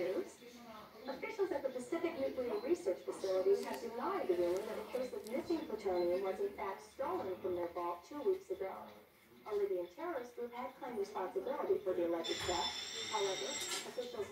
news. Officials at the Pacific Nuclear Research Facility have denied the rumor that a case of missing plutonium was in fact stolen from their vault two weeks ago. A Libyan terrorist group had claimed responsibility for the alleged theft. However, officials